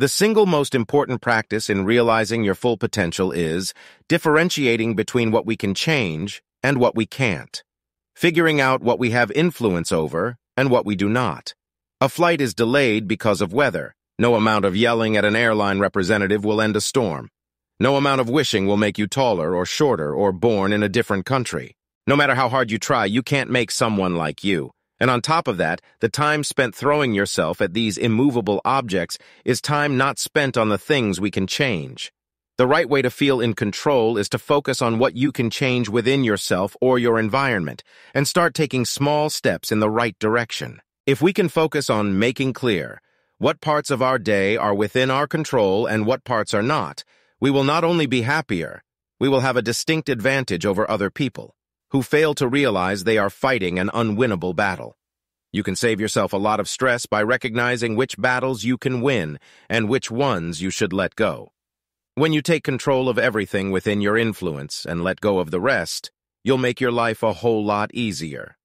The single most important practice in realizing your full potential is differentiating between what we can change and what we can't. Figuring out what we have influence over and what we do not. A flight is delayed because of weather. No amount of yelling at an airline representative will end a storm. No amount of wishing will make you taller or shorter or born in a different country. No matter how hard you try, you can't make someone like you. And on top of that, the time spent throwing yourself at these immovable objects is time not spent on the things we can change. The right way to feel in control is to focus on what you can change within yourself or your environment and start taking small steps in the right direction. If we can focus on making clear what parts of our day are within our control and what parts are not, we will not only be happier, we will have a distinct advantage over other people who fail to realize they are fighting an unwinnable battle. You can save yourself a lot of stress by recognizing which battles you can win and which ones you should let go. When you take control of everything within your influence and let go of the rest, you'll make your life a whole lot easier.